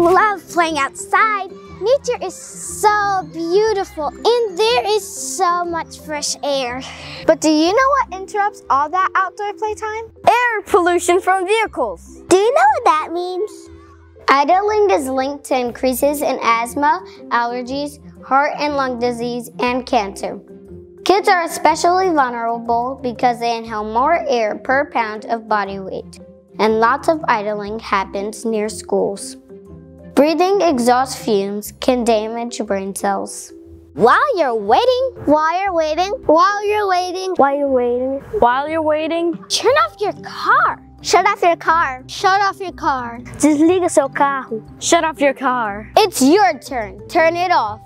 love playing outside. Nature is so beautiful and there is so much fresh air. But do you know what interrupts all that outdoor playtime? Air pollution from vehicles. Do you know what that means? Idling is linked to increases in asthma, allergies, heart and lung disease, and cancer. Kids are especially vulnerable because they inhale more air per pound of body weight, and lots of idling happens near schools. Breathing exhaust fumes can damage brain cells. While you're waiting, while you're waiting, while you're waiting, while you're waiting, while you're waiting, turn off your car. Shut off your car. Shut off your car. Desliga seu carro. Shut off your car. It's your turn. Turn it off.